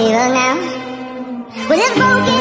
steal now With his broken